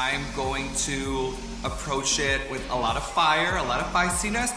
I'm going to approach it with a lot of fire, a lot of feistiness.